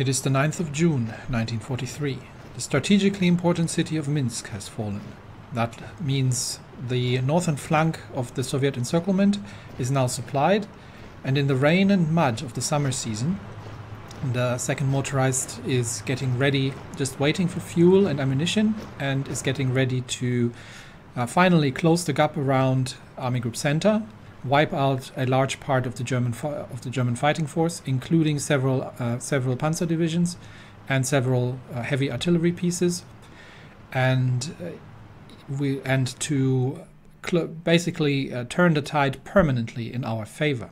It is the 9th of June, 1943. The strategically important city of Minsk has fallen. That means the northern flank of the Soviet encirclement is now supplied, and in the rain and mud of the summer season, the second motorized is getting ready, just waiting for fuel and ammunition, and is getting ready to uh, finally close the gap around Army Group Center, wipe out a large part of the German of the German fighting force, including several uh, several panzer divisions and several uh, heavy artillery pieces, and uh, we and to basically uh, turn the tide permanently in our favor.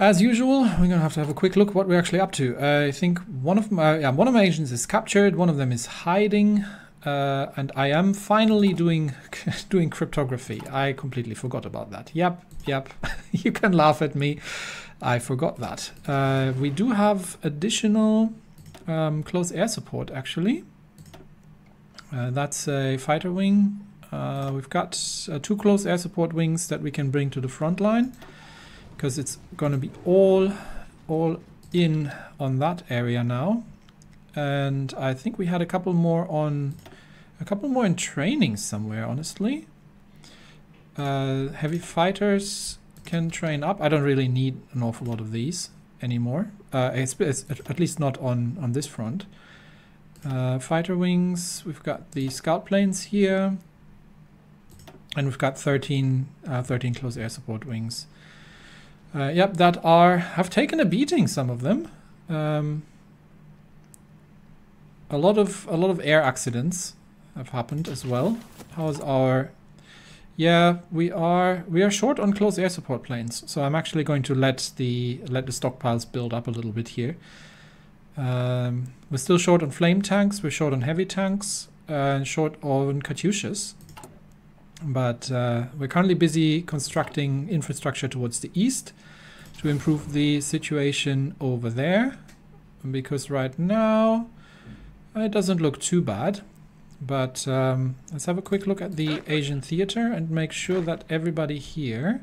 As usual, we're going to have to have a quick look what we're actually up to. I think one of my yeah, one of my agents is captured, one of them is hiding, uh, and I am finally doing doing cryptography. I completely forgot about that. Yep, yep. you can laugh at me. I forgot that. Uh, we do have additional um, close air support actually. Uh, that's a fighter wing. Uh, we've got uh, two close air support wings that we can bring to the front line because it's going to be all all in on that area now and I think we had a couple more on a couple more in training somewhere honestly. Uh, heavy fighters can train up. I don't really need an awful lot of these anymore. Uh, it's, it's at least not on on this front. Uh, fighter wings we've got the scout planes here. And we've got 13 uh, 13 close air support wings. Uh, yep, that are have taken a beating. Some of them. Um, a lot of a lot of air accidents have happened as well. How's our? Yeah, we are we are short on close air support planes, so I'm actually going to let the let the stockpiles build up a little bit here. Um, we're still short on flame tanks. We're short on heavy tanks uh, and short on Katyushas. But uh, we're currently busy constructing infrastructure towards the east to improve the situation over there. Because right now it doesn't look too bad. But um, let's have a quick look at the Asian theater and make sure that everybody here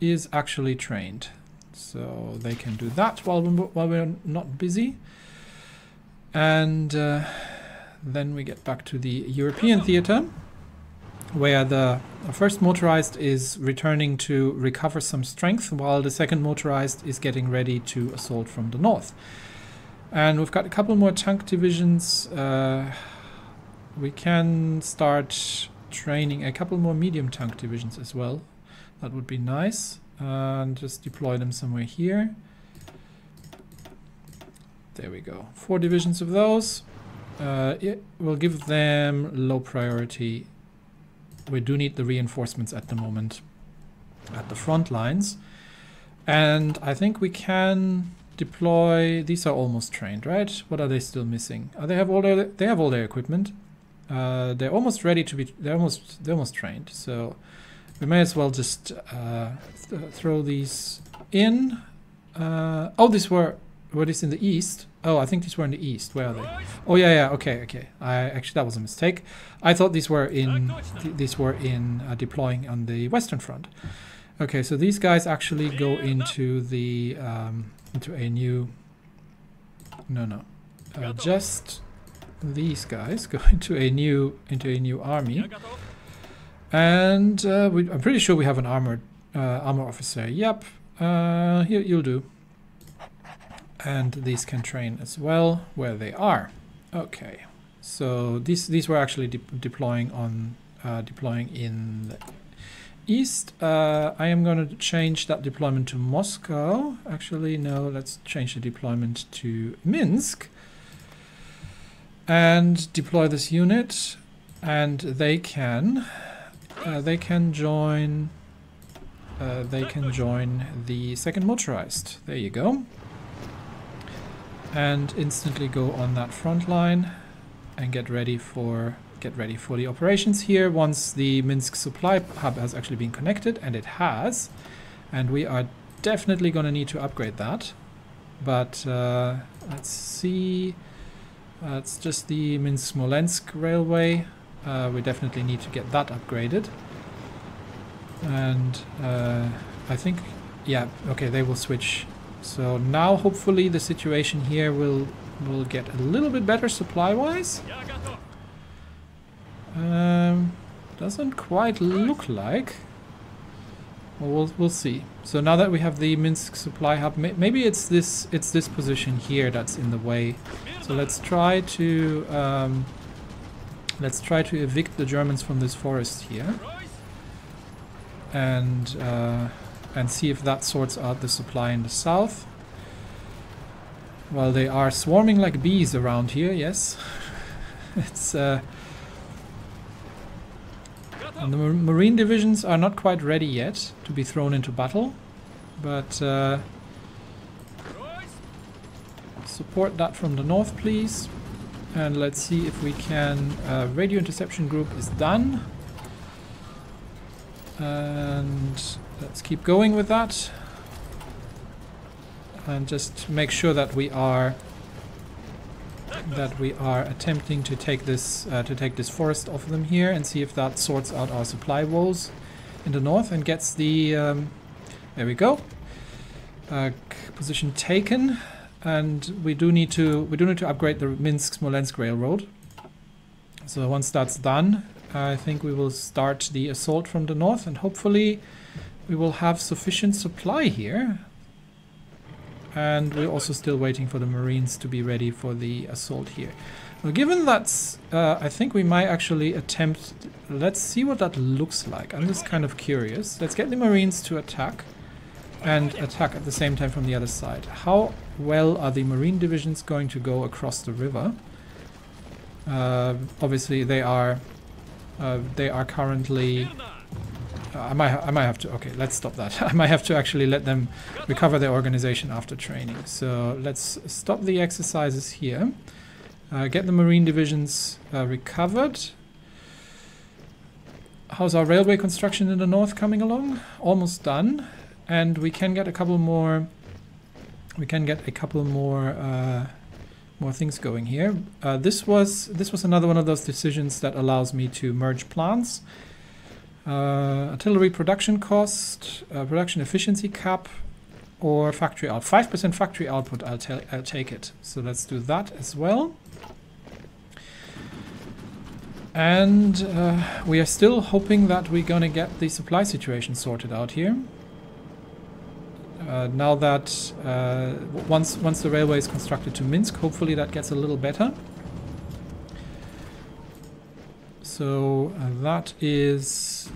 is actually trained. So they can do that while we're, while we're not busy. And uh, then we get back to the European theater where the first motorized is returning to recover some strength while the second motorized is getting ready to assault from the north. And we've got a couple more tank divisions. Uh, we can start training a couple more medium tank divisions as well. That would be nice. And just deploy them somewhere here. There we go. Four divisions of those. Uh, it will give them low priority we do need the reinforcements at the moment at the front lines. And I think we can deploy, these are almost trained, right? What are they still missing? Uh, they have all their, they have all their equipment. Uh, they're almost ready to be, they're almost, they're almost trained. So we may as well just uh, th throw these in. Uh, oh, these were, were these in the east? Oh, I think these were in the east. Where are they? Oh yeah, yeah. Okay, okay. I actually that was a mistake. I thought these were in th these were in uh, deploying on the western front. Okay, so these guys actually go into the um, into a new. No, no. Uh, just these guys go into a new into a new army, and uh, we, I'm pretty sure we have an armored uh, armor officer. Yep. Uh, here you'll do and these can train as well where they are. Okay, so these these were actually de deploying on uh, deploying in the east. Uh, I am going to change that deployment to Moscow. Actually, no, let's change the deployment to Minsk and deploy this unit, and they can uh, they can join. Uh, they can join the second motorized. There you go and instantly go on that front line and get ready for get ready for the operations here once the Minsk supply hub has actually been connected and it has and we are definitely going to need to upgrade that but uh, let's see uh, it's just the Minsk Smolensk railway uh, we definitely need to get that upgraded and uh, I think yeah okay they will switch So now hopefully the situation here will will get a little bit better supply-wise. Um, doesn't quite look like. Well, we'll we'll see. So now that we have the Minsk supply hub, may maybe it's this it's this position here that's in the way. So let's try to um, let's try to evict the Germans from this forest here, and uh, and see if that sorts out the supply in the south. Well, they are swarming like bees around here. Yes, it's. Uh, and the marine divisions are not quite ready yet to be thrown into battle, but uh, support that from the north, please. And let's see if we can... Uh, radio interception group is done. And let's keep going with that. And just make sure that we are that we are attempting to take this uh, to take this forest off them here and see if that sorts out our supply woes in the north and gets the um, there we go uh, position taken and we do need to we do need to upgrade the Minsk Smolensk railroad so once that's done I think we will start the assault from the north and hopefully we will have sufficient supply here and we're also still waiting for the Marines to be ready for the assault here. Well, given that, uh, I think we might actually attempt... Let's see what that looks like. I'm just kind of curious. Let's get the Marines to attack and attack at the same time from the other side. How well are the Marine divisions going to go across the river? Uh, obviously, they are uh, they are currently uh, I might I might have to okay let's stop that. I might have to actually let them recover their organization after training. So let's stop the exercises here. Uh, get the marine divisions uh, recovered. How's our railway construction in the north coming along? Almost done and we can get a couple more we can get a couple more uh, more things going here uh, this was this was another one of those decisions that allows me to merge plants uh, artillery production cost, uh, production efficiency cap, or factory out. 5% factory output, I'll, I'll take it. So let's do that as well. And uh, we are still hoping that we're going to get the supply situation sorted out here. Uh, now that uh, once once the railway is constructed to Minsk, hopefully that gets a little better. So uh, that is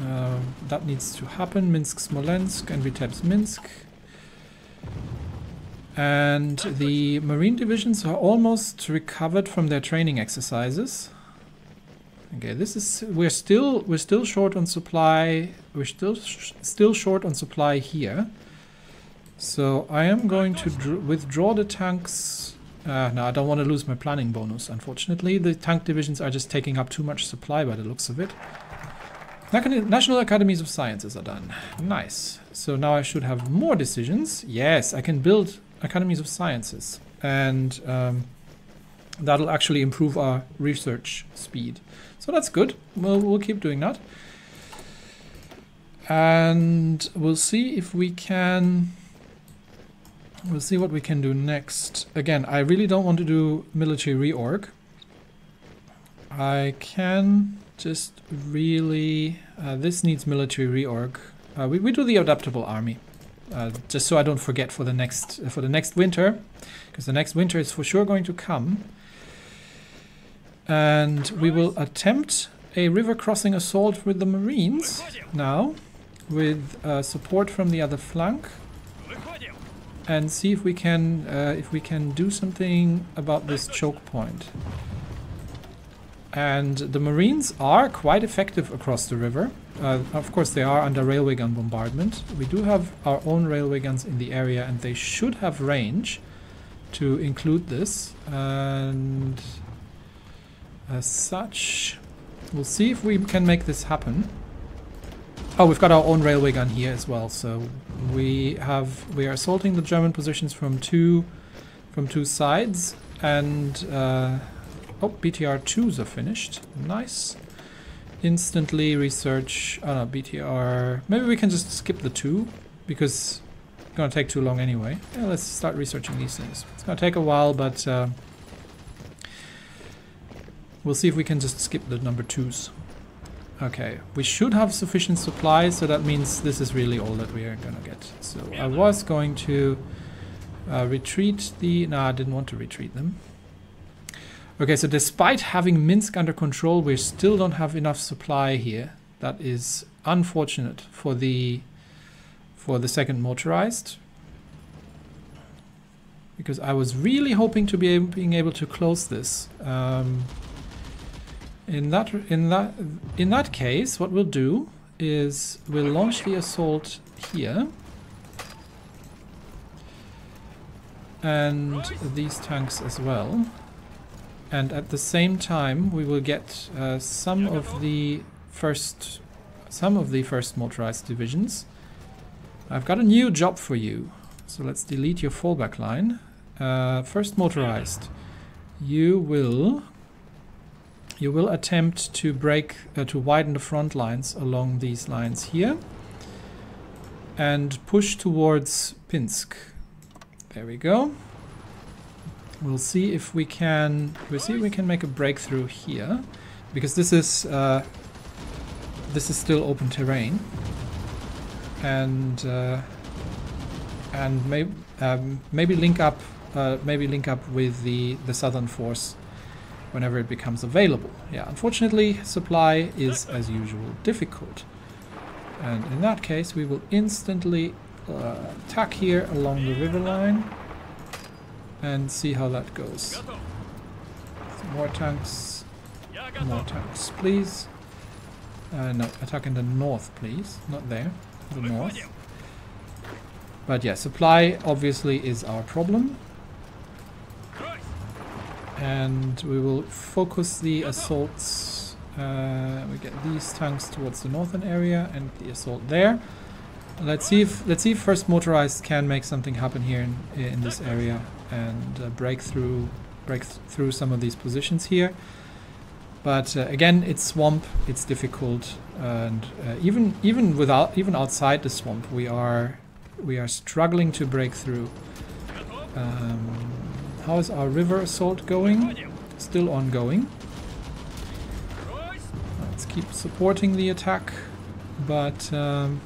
uh, that needs to happen. Minsk, Smolensk, and Vitebsk, Minsk. And the marine divisions are almost recovered from their training exercises. Okay, this is we're still we're still short on supply. We're still sh still short on supply here. So I am going to withdraw the tanks uh, no, I don't want to lose my planning bonus, unfortunately. The tank divisions are just taking up too much supply by the looks of it. National Academies of Sciences are done. Nice. So now I should have more decisions. Yes, I can build Academies of Sciences. And um, that'll actually improve our research speed. So that's good. We'll, we'll keep doing that. And we'll see if we can We'll see what we can do next. Again, I really don't want to do military reorg. I can just really... Uh, this needs military reorg. Uh, we, we do the adaptable army. Uh, just so I don't forget for the next for the next winter, because the next winter is for sure going to come. And we will attempt a river crossing assault with the Marines now, with uh, support from the other flank and see if we can uh, if we can do something about this choke point. And the Marines are quite effective across the river. Uh, of course, they are under railway gun bombardment. We do have our own railway guns in the area, and they should have range to include this. And as such, we'll see if we can make this happen. Oh, we've got our own railway gun here as well, so we have we are assaulting the German positions from two from two sides, and uh, oh, BTR twos are finished. Nice. Instantly research. Oh no, BTR. Maybe we can just skip the two because it's gonna take too long anyway. Yeah, let's start researching these things. It's gonna take a while, but uh, we'll see if we can just skip the number twos. Okay, we should have sufficient supplies, so that means this is really all that we are gonna get. So I was going to uh, retreat the... No, I didn't want to retreat them. Okay, so despite having Minsk under control, we still don't have enough supply here. That is unfortunate for the for the second motorized. Because I was really hoping to be able, being able to close this. Um, in that in that in that case, what we'll do is we'll launch the assault here. And these tanks as well. And at the same time, we will get uh, some of the first some of the first motorized divisions. I've got a new job for you. So let's delete your fallback line. Uh, first motorized. You will you will attempt to break uh, to widen the front lines along these lines here and push towards Pinsk. There we go. We'll see if we can we'll see if we can make a breakthrough here because this is uh, this is still open terrain and uh, and maybe um, maybe link up uh, maybe link up with the the southern force whenever it becomes available. Yeah, unfortunately, supply is as usual difficult, and in that case, we will instantly uh, attack here along the river line and see how that goes. Some more tanks, more tanks, please. Uh, no, attack in the north, please. Not there, the north. But yeah, supply obviously is our problem. And we will focus the assaults. Uh, we get these tanks towards the northern area and the assault there. Let's see if let's see if first motorized can make something happen here in in this area and uh, break through break th through some of these positions here. But uh, again, it's swamp. It's difficult, and uh, even even without even outside the swamp, we are we are struggling to break through. Um, how is our river assault going? Still ongoing. Let's keep supporting the attack, but um,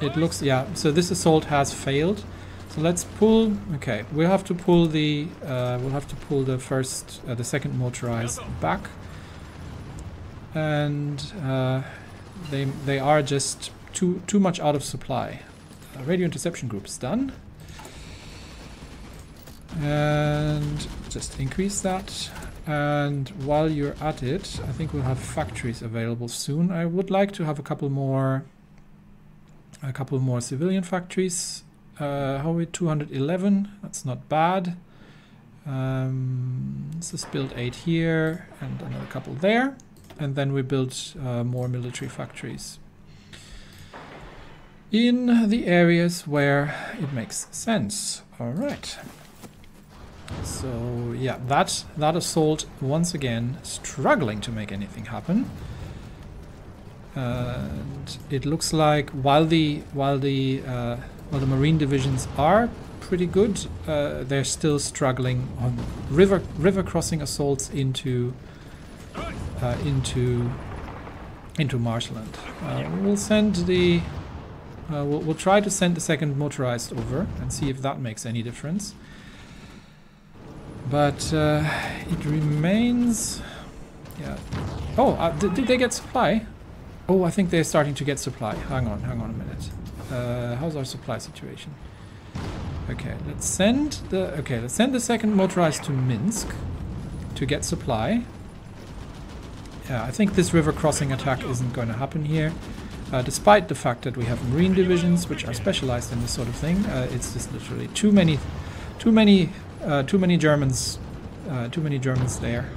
it looks yeah. So this assault has failed. So let's pull. Okay, we'll have to pull the. Uh, we'll have to pull the first, uh, the second motorized back and uh, they they are just too too much out of supply. Uh, radio interception group is done, and just increase that. And while you're at it, I think we'll have factories available soon. I would like to have a couple more, a couple more civilian factories. Uh, how are we? 211. That's not bad. Um, let's just build eight here and another couple there and then we build uh, more military factories in the areas where it makes sense. All right. So yeah, that that assault once again struggling to make anything happen. And it looks like while the while the uh, while the marine divisions are pretty good, uh, they're still struggling on river river crossing assaults into uh, into into marshland. Uh, we'll send the uh, we'll, we'll try to send the second motorized over and see if that makes any difference. But uh, it remains. Yeah. Oh, uh, did, did they get supply? Oh, I think they're starting to get supply. Hang on, hang on a minute. Uh, how's our supply situation? Okay, let's send the okay. Let's send the second motorized to Minsk to get supply. Yeah, I think this river crossing attack isn't going to happen here. Uh, despite the fact that we have marine divisions which are specialized in this sort of thing, uh, it's just literally too many, too many, uh, too many Germans, uh, too many Germans there.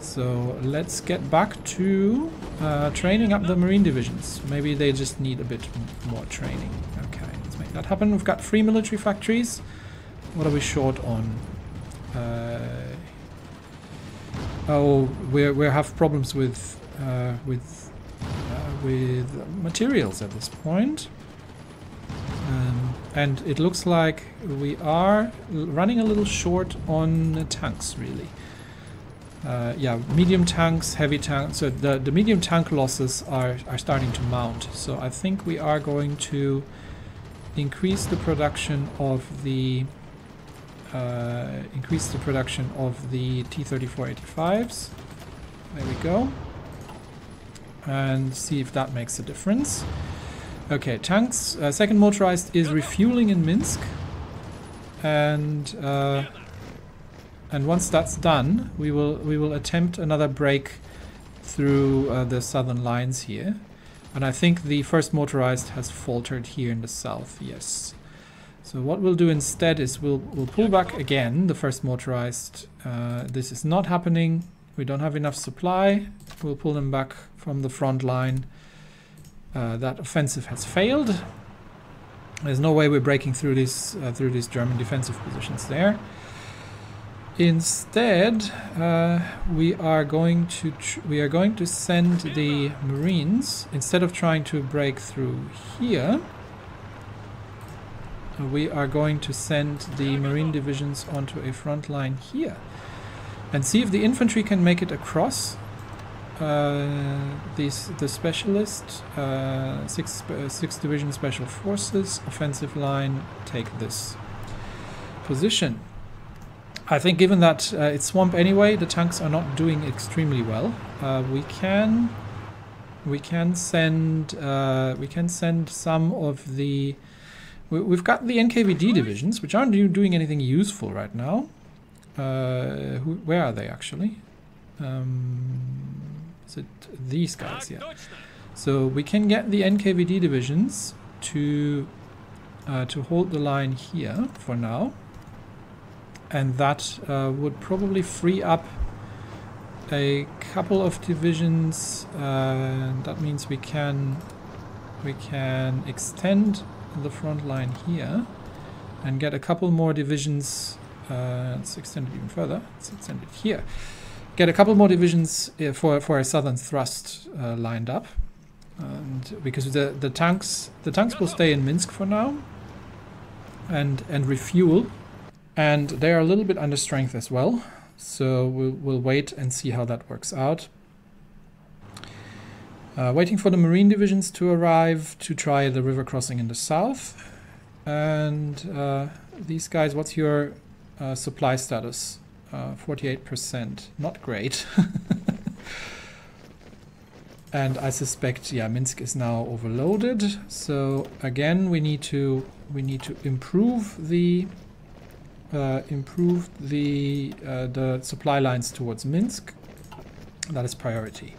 So let's get back to uh, training up the marine divisions. Maybe they just need a bit more training. Okay, let's make that happen. We've got three military factories. What are we short on? Uh, Oh, we we have problems with uh, with uh, with materials at this point. And it looks like we are running a little short on tanks, really. Uh, yeah, medium tanks, heavy tanks. So the, the medium tank losses are, are starting to mount. So I think we are going to increase the production of the uh, increase the production of the T-34-85s. There we go. And see if that makes a difference. Okay, tanks. Uh, second motorized is refueling in Minsk. And uh, and once that's done, we will we will attempt another break through uh, the southern lines here. And I think the first motorized has faltered here in the south, yes. So what we'll do instead is we'll, we'll pull back again the first motorized. Uh, this is not happening. We don't have enough supply. We'll pull them back from the front line. Uh, that offensive has failed. There's no way we're breaking through these uh, through these German defensive positions there. Instead, uh, we are going to we are going to send the Marines instead of trying to break through here. We are going to send the Marine divisions onto a front line here and see if the infantry can make it across these, the specialist, uh, 6th, uh, 6th Division Special Forces, offensive line, take this position. I think given that uh, it's swamp anyway, the tanks are not doing extremely well. Uh, we can we can send uh, we can send some of the we, have got the NKVD divisions which aren't doing anything useful right now. Uh, who, where are they actually? Um, is it these guys? Yeah. So we can get the NKVD divisions to uh, to hold the line here for now, and that uh, would probably free up a couple of divisions. Uh, that means we can we can extend the front line here and get a couple more divisions. Uh, let's extend it even further. Let's extend it here get a couple more divisions uh, for for a southern thrust uh, lined up, and because the the tanks the tanks will stay in Minsk for now, and and refuel, and they are a little bit under strength as well. So we'll we'll wait and see how that works out. Uh, waiting for the marine divisions to arrive to try the river crossing in the south. And uh, these guys, what's your uh, supply status? 48%. Uh, Not great. and I suspect, yeah, Minsk is now overloaded. So again, we need to we need to improve the uh, improve the uh, the supply lines towards Minsk. That is priority.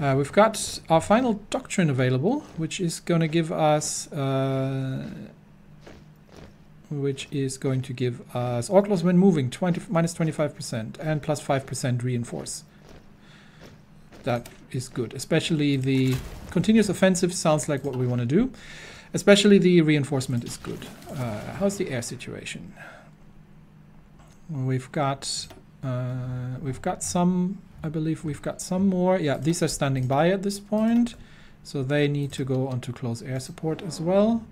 Uh, we've got our final doctrine available, which is going to give us uh, which is going to give us org loss when moving 20 minus 25% and plus 5% reinforce. That is good. Especially the continuous offensive sounds like what we want to do. Especially the reinforcement is good. Uh, how's the air situation? We've got uh, we've got some. I believe we've got some more. Yeah, these are standing by at this point, so they need to go onto close air support as well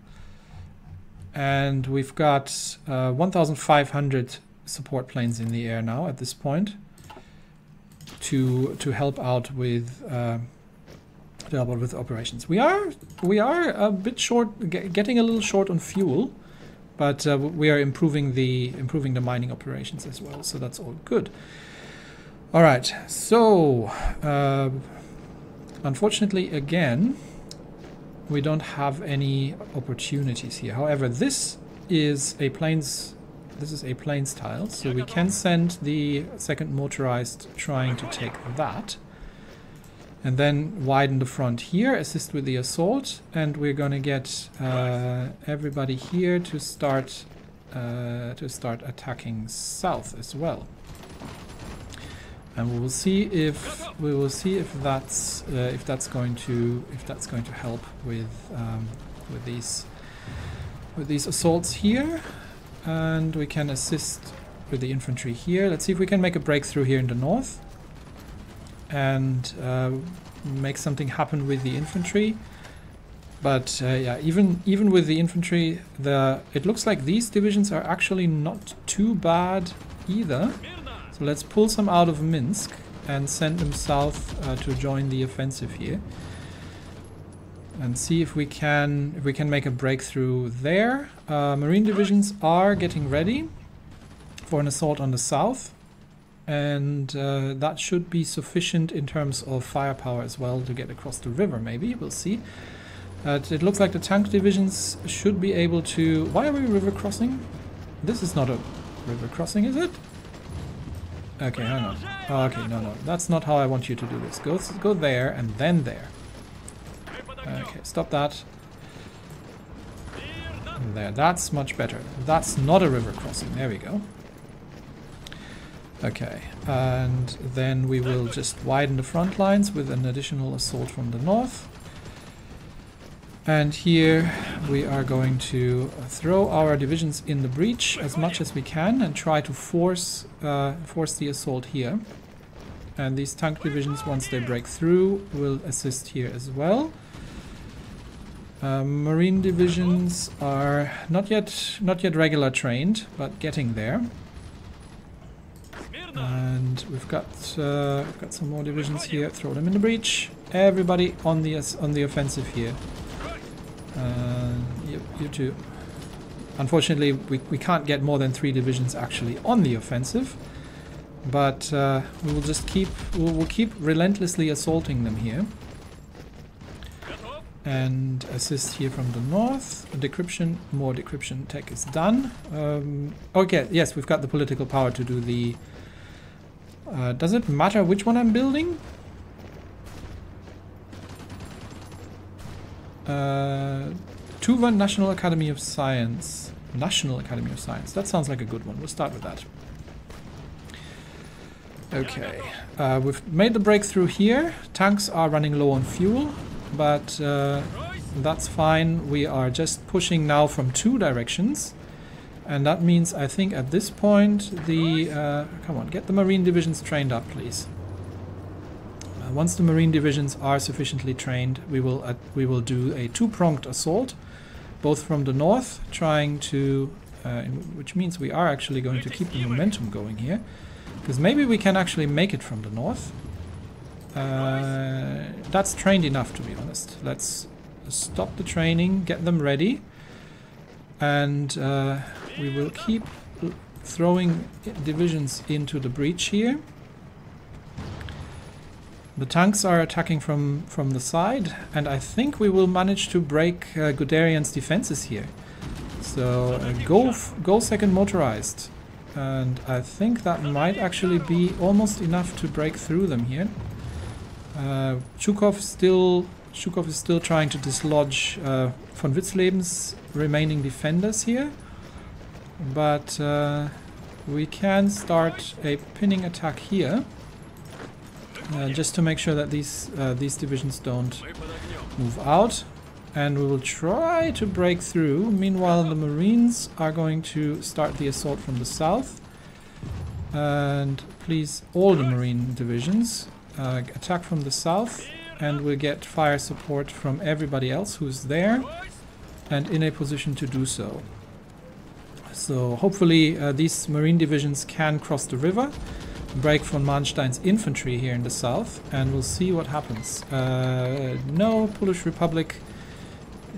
and we've got uh, 1,500 support planes in the air now at this point to to help out with uh, to help out with operations. We are we are a bit short, getting a little short on fuel, but uh, we are improving the improving the mining operations as well. So that's all good. All right. So uh, unfortunately, again we don't have any opportunities here. However, this is a plains this is a plains tile, so we can send the second motorized trying to take that. And then widen the front here, assist with the assault, and we're gonna get uh, everybody here to start uh, to start attacking south as well and we will see if we will see if that's uh, if that's going to if that's going to help with um, with these with these assaults here. And we can assist with the infantry here. Let's see if we can make a breakthrough here in the north and uh, make something happen with the infantry. But uh, yeah, even even with the infantry, the it looks like these divisions are actually not too bad either. So let's pull some out of Minsk and send them south uh, to join the offensive here. And see if we can if we can make a breakthrough there. Uh, Marine divisions are getting ready for an assault on the south. And uh, that should be sufficient in terms of firepower as well to get across the river, maybe. We'll see. It looks like the tank divisions should be able to... Why are we river crossing? This is not a river crossing, is it? Okay, hang on. Oh, okay, no, no. That's not how I want you to do this. Go, go there and then there. Okay, stop that. There, that's much better. That's not a river crossing. There we go. Okay, and then we will just widen the front lines with an additional assault from the north. And here we are going to throw our divisions in the breach as much as we can and try to force uh, force the assault here. And these tank divisions, once they break through, will assist here as well. Uh, marine divisions are not yet not yet regular trained, but getting there. And we've got uh, we've got some more divisions here. Throw them in the breach. Everybody on the on the offensive here. Uh, you, you too. Unfortunately, we, we can't get more than three divisions actually on the offensive. But uh, we will just keep we'll, we'll keep relentlessly assaulting them here. And assist here from the north. Decryption, more decryption tech is done. Um, okay, yes, we've got the political power to do the... Uh, does it matter which one I'm building? Uh, Tuva National Academy of Science. National Academy of Science. That sounds like a good one. We'll start with that. Okay. Uh, we've made the breakthrough here. Tanks are running low on fuel, but uh, that's fine. We are just pushing now from two directions. And that means, I think, at this point, the... Uh, come on, get the Marine divisions trained up, please. Uh, once the marine divisions are sufficiently trained, we will uh, we will do a two-pronged assault, both from the north, trying to, uh, which means we are actually going to keep the momentum going here, because maybe we can actually make it from the north. Uh, that's trained enough, to be honest. Let's stop the training, get them ready, and uh, we will keep throwing divisions into the breach here. The tanks are attacking from, from the side, and I think we will manage to break uh, Guderian's defenses here. So uh, go, go second motorized. And I think that might actually be almost enough to break through them here. Uh, Chukov still Zhukov is still trying to dislodge uh, von Witzleben's remaining defenders here. But uh, we can start a pinning attack here. Uh, just to make sure that these uh, these divisions don't move out. And we will try to break through. Meanwhile the marines are going to start the assault from the south. And please all the marine divisions uh, attack from the south. And we'll get fire support from everybody else who's there and in a position to do so. So hopefully uh, these marine divisions can cross the river break von Manstein's infantry here in the south, and we'll see what happens. Uh, no, Polish Republic,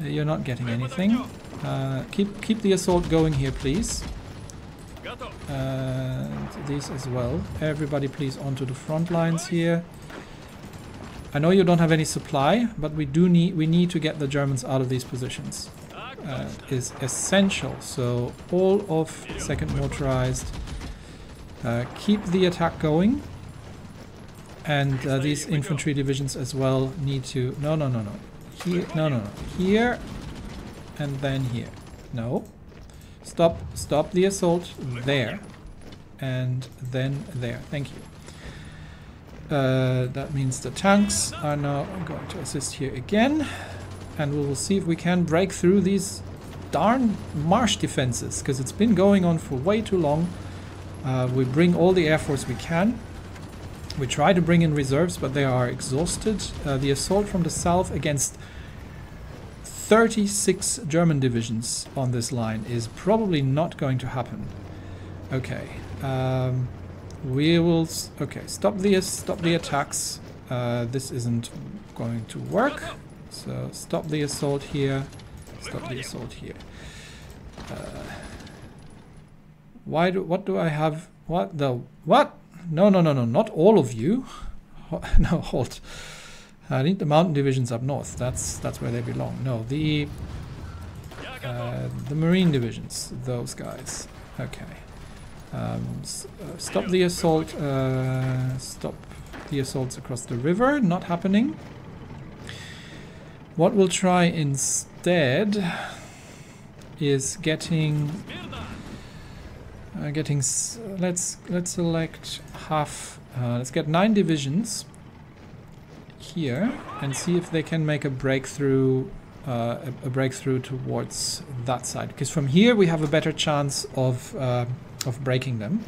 uh, you're not getting anything. Uh, keep keep the assault going here, please. Uh, these as well. Everybody please onto the front lines here. I know you don't have any supply, but we do need we need to get the Germans out of these positions. Uh, is essential. So all of second motorized uh, keep the attack going. And uh, these infantry divisions as well need to... No, no, no, no. Here, no, no, no. Here and then here. No. Stop, stop the assault there. And then there. Thank you. Uh, that means the tanks are now going to assist here again. And we will see if we can break through these darn marsh defenses. Because it's been going on for way too long. Uh, we bring all the air force we can. We try to bring in reserves, but they are exhausted. Uh, the assault from the south against 36 German divisions on this line is probably not going to happen. Okay. Um, we will... okay, stop the, stop the attacks. Uh, this isn't going to work. So stop the assault here. Stop the assault here. Uh, why do... what do I have... what the... what? No, no, no, no, not all of you. no, hold. I need the mountain divisions up north. That's that's where they belong. No, the uh, the marine divisions. Those guys. Okay. Um, uh, stop the assault. Uh, stop the assaults across the river. Not happening. What we'll try instead is getting uh, getting. let's let's select half. Uh, let's get nine divisions here and see if they can make a breakthrough uh, a, a, breakthrough towards that side because from here we have a better chance of uh, of breaking them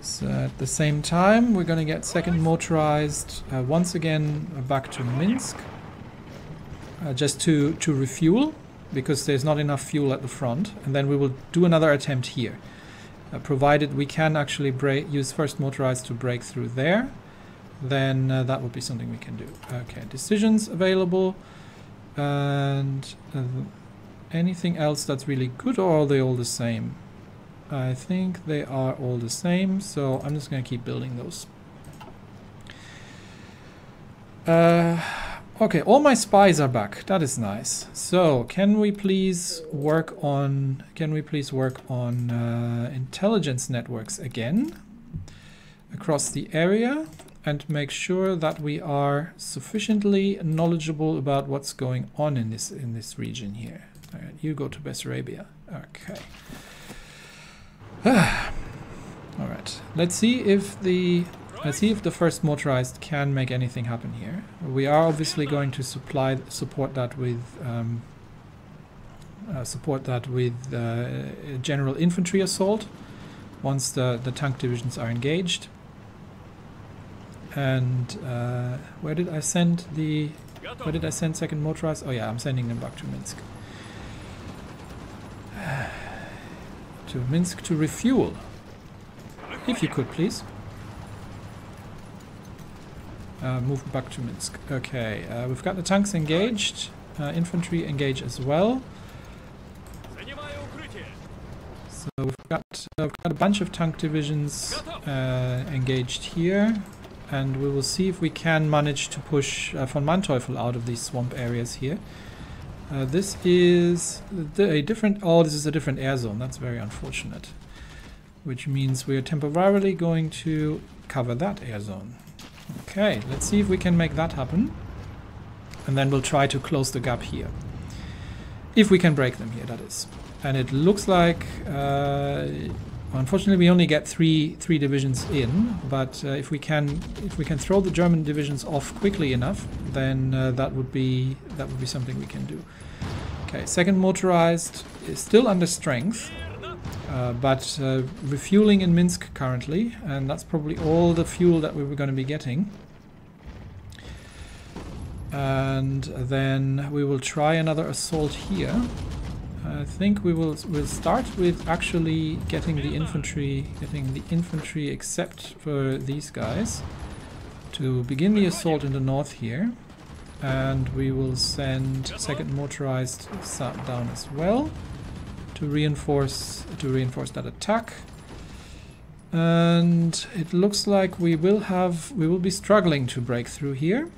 so at the same time we're going to get second motorized uh, once again back to Minsk uh, just to to refuel because there's not enough fuel at the front and then we will do another attempt here uh, provided we can actually break use first motorized to break through there then uh, that would be something we can do. Okay, decisions available. And uh, anything else that's really good or are they all the same? I think they are all the same, so I'm just going to keep building those. Uh, okay, all my spies are back. That is nice. So, can we please work on can we please work on uh, intelligence networks again across the area? and make sure that we are sufficiently knowledgeable about what's going on in this in this region here. All right, you go to Bessarabia. Okay. All right. Let's see if the let's see if the first motorized can make anything happen here. We are obviously going to supply support that with um, uh, support that with uh, general infantry assault once the the tank divisions are engaged. And uh, where did I send the... Where did I send second motorized? Oh yeah, I'm sending them back to Minsk. to Minsk to refuel. If you could, please. Uh, move back to Minsk. Okay, uh, we've got the tanks engaged. Uh, infantry engage as well. So we've got, uh, we've got a bunch of tank divisions uh, engaged here and we will see if we can manage to push uh, von Manteuffel out of these swamp areas here. This is a different... Oh, this is a different air zone. That's very unfortunate. Which means we are temporarily going to cover that air zone. Okay, let's see if we can make that happen. And then we'll try to close the gap here. If we can break them here, that is. And it looks like... Uh, Unfortunately, we only get three three divisions in, but uh, if we can if we can throw the German divisions off quickly enough, then uh, that would be that would be something we can do. Okay, second motorized is still under strength, but uh, refueling in Minsk currently, and that's probably all the fuel that we were going to be getting. And then we will try another assault here. I think we will we'll start with actually getting the infantry, getting the infantry except for these guys to begin the assault in the north here. And we will send second motorized down as well to reinforce to reinforce that attack. And it looks like we will have we will be struggling to break through here.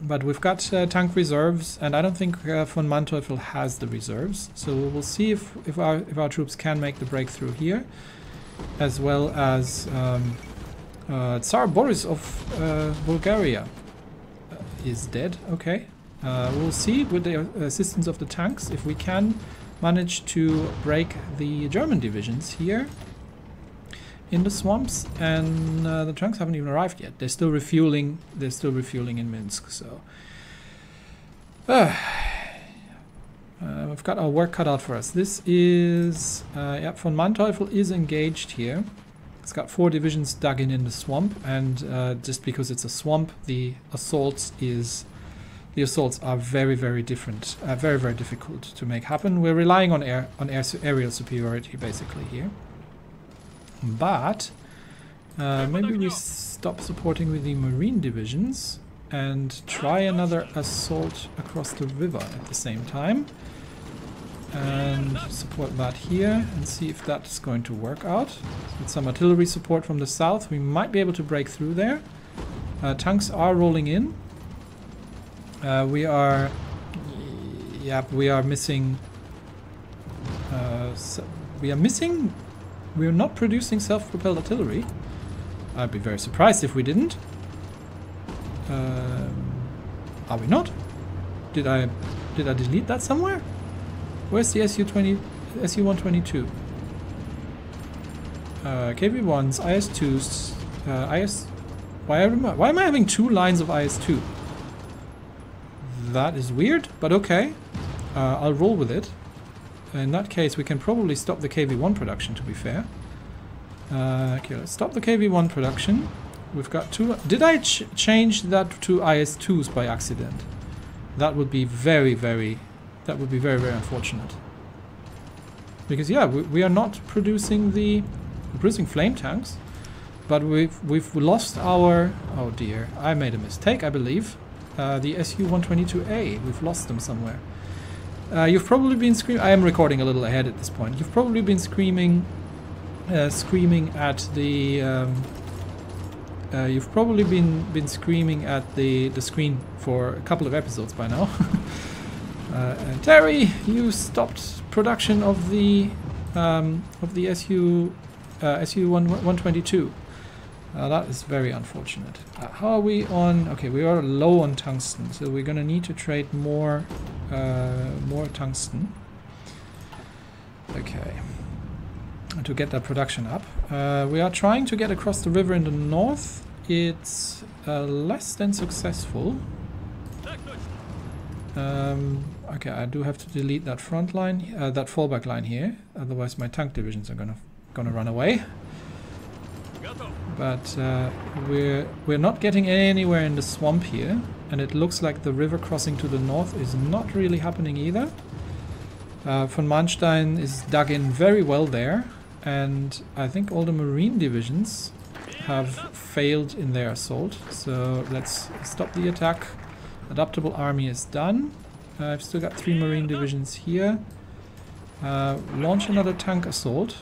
But we've got uh, tank reserves, and I don't think uh, von Manteuffel has the reserves. So we'll see if, if, our, if our troops can make the breakthrough here, as well as um, uh, Tsar Boris of uh, Bulgaria uh, is dead. Okay, uh, we'll see with the assistance of the tanks if we can manage to break the German divisions here in the swamps, and uh, the tanks haven't even arrived yet. They're still refueling. They're still refueling in Minsk. So uh, we've got our work cut out for us. This is uh, yeah, von Manteuffel is engaged here. It's got four divisions dug in in the swamp, and uh, just because it's a swamp, the assault is the assaults are very, very different, uh, very, very difficult to make happen. We're relying on air on air aerial superiority basically here. But uh, maybe we stop supporting with the marine divisions and try another assault across the river at the same time. And support that here and see if that's going to work out. With some artillery support from the south, we might be able to break through there. Uh, tanks are rolling in. Uh, we are... Yeah, we are missing... Uh, so we are missing... We are not producing self-propelled artillery. I'd be very surprised if we didn't. Um, are we not? Did I did I delete that somewhere? Where's the SU-20 SU-122? Uh, KV-1s, IS-2s, uh, IS... Why why am I having two lines of IS-2? That is weird, but okay. Uh, I'll roll with it. In that case, we can probably stop the KV-1 production, to be fair. Uh, okay, let's stop the KV-1 production. We've got two... Did I ch change that to IS-2s by accident? That would be very, very... That would be very, very unfortunate. Because, yeah, we, we are not producing the... Producing flame tanks. But we've, we've lost our... Oh dear, I made a mistake, I believe. Uh, the SU-122A, we've lost them somewhere. Uh, you've probably been screaming... I am recording a little ahead at this point. You've probably been screaming... Uh, screaming at the... Um, uh, you've probably been been screaming at the the screen for a couple of episodes by now. uh, Terry, you stopped production of the um, of the SU uh, SU one one twenty two. Uh, that is very unfortunate. Uh, how are we on? Okay, we are low on tungsten, so we're gonna need to trade more uh, more tungsten. Okay to get that production up. Uh, we are trying to get across the river in the north. It's uh, less than successful. Um, okay, I do have to delete that front line, uh, that fallback line here. Otherwise, my tank divisions are gonna gonna run away. But uh, we're we're not getting anywhere in the swamp here, and it looks like the river crossing to the north is not really happening either. Uh, von Manstein is dug in very well there and I think all the marine divisions have failed in their assault. So let's stop the attack. Adaptable army is done. Uh, I've still got three marine divisions here. Uh, launch another tank assault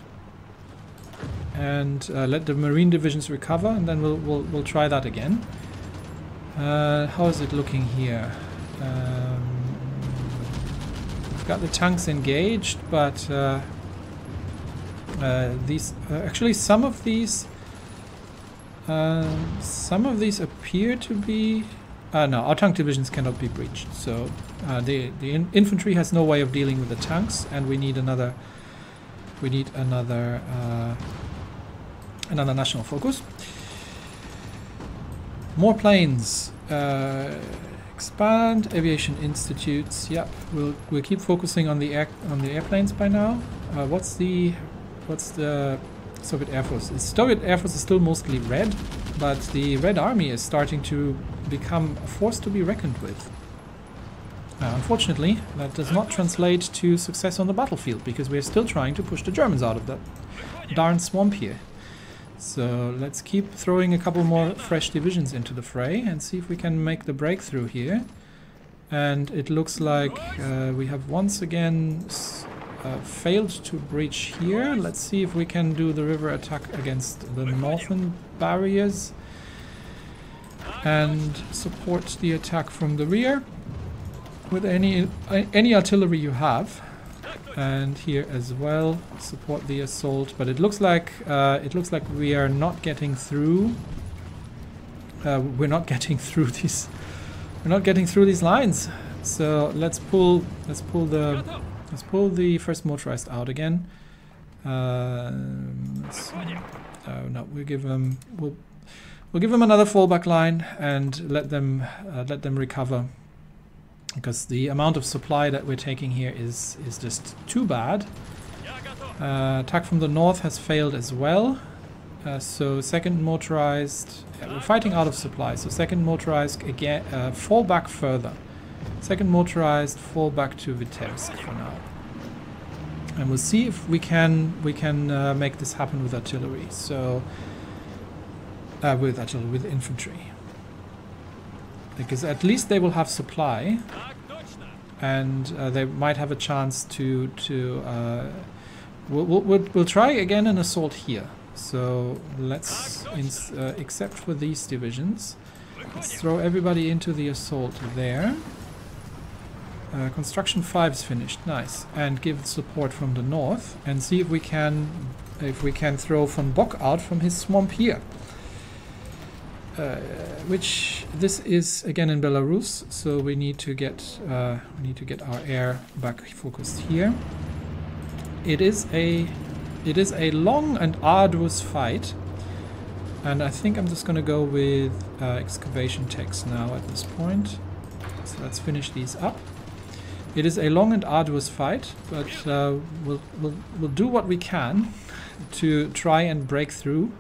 and uh, let the marine divisions recover and then we'll, we'll, we'll try that again. Uh, how is it looking here? Um, we've got the tanks engaged but uh, uh, these uh, actually some of these uh, some of these appear to be uh, no our tank divisions cannot be breached so the the in infantry has no way of dealing with the tanks and we need another we need another another national focus more planes expand aviation institutes yep we'll we'll keep focusing on the air on the airplanes by now what's the what's the Soviet Air Force? The Soviet Air Force is still mostly red, but the Red Army is starting to become a force to be reckoned with. Uh, unfortunately, that does not translate to success on the battlefield, because we're still trying to push the Germans out of that darn swamp here. So let's keep throwing a couple more fresh divisions into the fray and see if we can make the breakthrough here. And it looks like uh, we have once again uh, failed to breach here. Let's see if we can do the river attack against the northern barriers and support the attack from the rear with any any artillery you have and here as well support the assault. But it looks like uh, it looks like we are not getting through uh, we're not getting through these we're not getting through these lines. So let's pull let's pull the Let's pull the first motorized out again. Oh no, we'll give them we'll we'll give them another fallback line and let them uh, let them recover because the amount of supply that we're taking here is is just too bad. Uh, attack from the north has failed as well. Uh, so second motorized, yeah, we're fighting out of supply. So second motorized again, uh, fall back further. Second motorized, fall back to Vitebsk for now. And we'll see if we can we can uh, make this happen with artillery. So uh, with artillery, with infantry. Because at least they will have supply, and uh, they might have a chance to to. Uh, we'll, we'll, we'll try again an assault here. So let's, uh, except for these divisions, let's throw everybody into the assault there. Uh, construction 5 is finished, nice. And give support from the north and see if we can if we can throw von Bock out from his swamp here. Uh, which this is again in Belarus, so we need to get uh, we need to get our air back focused here. It is a it is a long and arduous fight, and I think I'm just going to go with uh, excavation techs now at this point. So let's finish these up. It is a long and arduous fight, but uh, we'll, we'll, we'll do what we can to try and break through.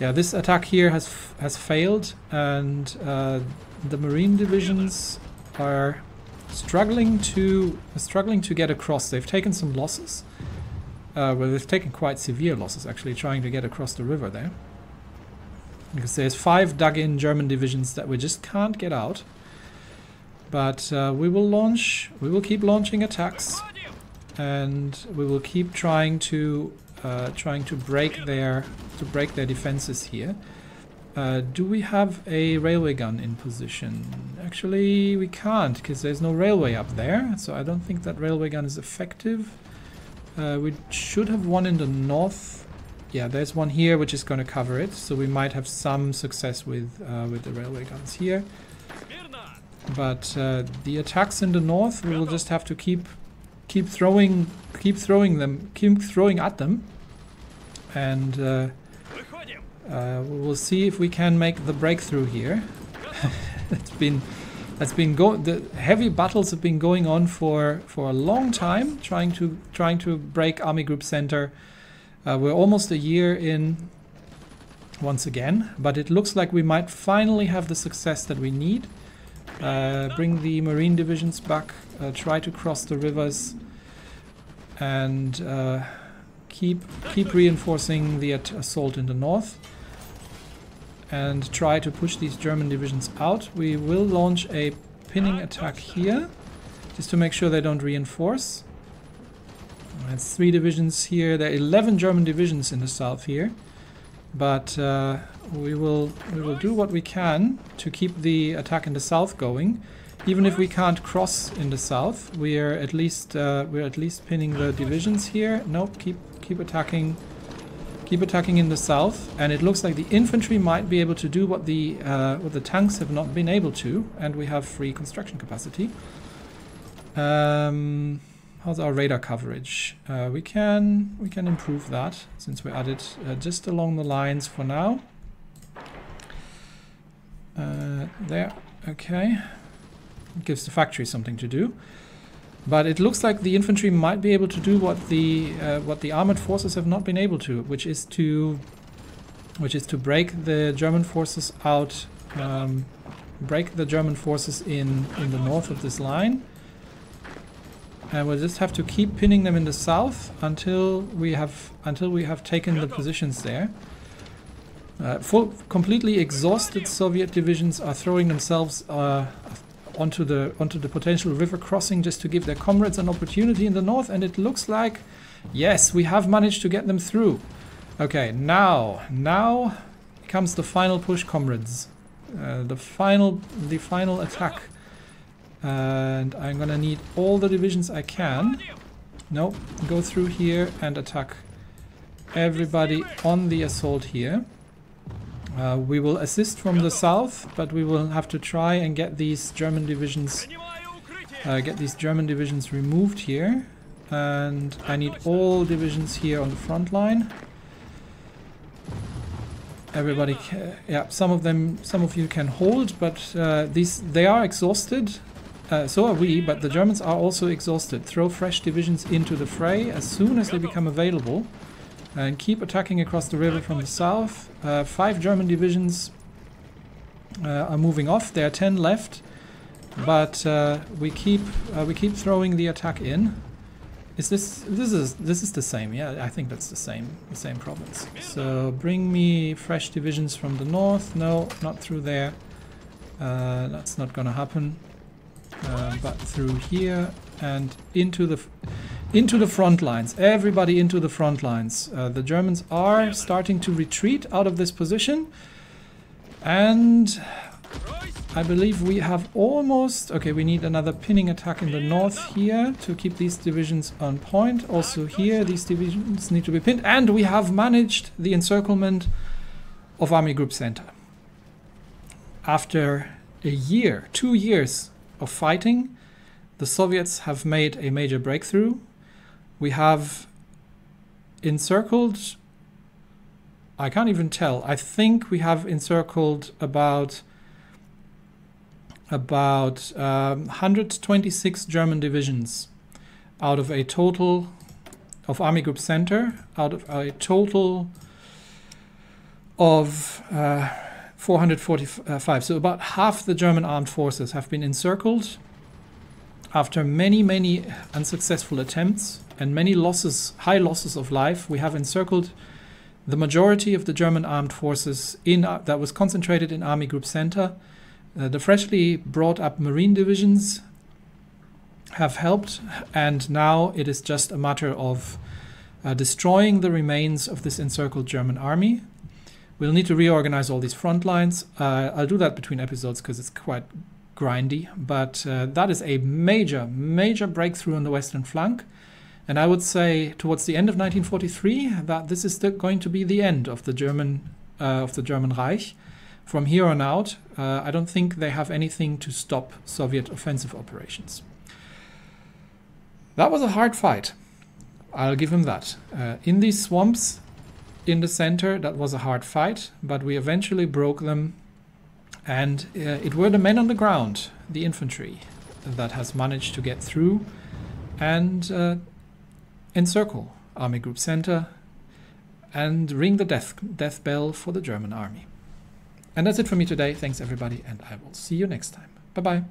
Yeah, this attack here has has failed, and uh, the marine divisions are struggling to struggling to get across. They've taken some losses. Uh, well, they've taken quite severe losses actually, trying to get across the river there. Because there's five dug-in German divisions that we just can't get out. But uh, we will launch, we will keep launching attacks and we will keep trying to uh, trying to break their to break their defenses here. Uh, do we have a railway gun in position? Actually, we can't because there's no railway up there, so I don't think that railway gun is effective. Uh, we should have one in the north. Yeah, there's one here which is going to cover it, so we might have some success with uh, with the railway guns here. But uh, the attacks in the north, we will just have to keep keep throwing keep throwing them keep throwing at them and uh, uh, we will see if we can make the breakthrough here. It's been it's been go the heavy battles have been going on for for a long time trying to trying to break army group center. Uh, we're almost a year in once again but it looks like we might finally have the success that we need. Uh, bring the marine divisions back, uh, try to cross the rivers, and uh, keep keep reinforcing the assault in the north. And try to push these German divisions out. We will launch a pinning attack here, just to make sure they don't reinforce. That's three divisions here. There are 11 German divisions in the south here. But uh, we will we will do what we can to keep the attack in the south going. Even if we can't cross in the south, we're at least uh, we're at least pinning the divisions here. Nope, keep keep attacking, keep attacking in the south. And it looks like the infantry might be able to do what the uh, what the tanks have not been able to, and we have free construction capacity. Um, How's our radar coverage? Uh, we can we can improve that since we added uh, just along the lines for now. Uh, there, okay. Gives the factory something to do. But it looks like the infantry might be able to do what the uh, what the armored forces have not been able to, which is to which is to break the German forces out, um, break the German forces in in the north of this line and we'll just have to keep pinning them in the south until we have until we have taken the positions there. Uh, full, completely exhausted Soviet divisions are throwing themselves uh, onto the onto the potential river crossing just to give their comrades an opportunity in the north, and it looks like, yes, we have managed to get them through. Okay, now now comes the final push, comrades. Uh, the final the final attack. And I'm gonna need all the divisions I can. No, go through here and attack everybody on the assault here. Uh, we will assist from the south, but we will have to try and get these German divisions uh, get these German divisions removed here. And I need all divisions here on the front line. Everybody, yeah, some of them, some of you can hold, but uh, these they are exhausted. Uh, so are we, but the Germans are also exhausted. Throw fresh divisions into the fray as soon as they become available. And keep attacking across the river from the south. Uh, five German divisions uh, are moving off. There are ten left. but uh, we keep uh, we keep throwing the attack in. Is this this is this is the same? Yeah, I think that's the same the same province. So bring me fresh divisions from the north. No, not through there. Uh, that's not gonna happen. Uh, but through here and into the into the front lines. Everybody into the front lines. Uh, the Germans are starting to retreat out of this position. And I believe we have almost... Okay, we need another pinning attack in the north here to keep these divisions on point. Also here, these divisions need to be pinned. And we have managed the encirclement of Army Group Center. After a year, two years of fighting, the Soviets have made a major breakthrough. We have encircled, I can't even tell, I think we have encircled about about um, 126 German divisions out of a total of Army Group Center, out of a total of uh, 445. So about half the German armed forces have been encircled after many, many unsuccessful attempts and many losses, high losses of life. We have encircled the majority of the German armed forces in uh, that was concentrated in Army Group Center uh, the freshly brought up marine divisions have helped, and now it is just a matter of uh, destroying the remains of this encircled German army. We'll need to reorganize all these front lines. Uh, I'll do that between episodes because it's quite grindy, but uh, that is a major, major breakthrough on the western flank. And I would say towards the end of 1943 that this is the, going to be the end of the German uh, of the German Reich from here on out, uh, I don't think they have anything to stop Soviet offensive operations. That was a hard fight. I'll give him that. Uh, in these swamps in the center, that was a hard fight, but we eventually broke them. And uh, it were the men on the ground, the infantry, that has managed to get through and uh, encircle Army Group Center and ring the death, death bell for the German army. And that's it for me today. Thanks, everybody, and I will see you next time. Bye bye.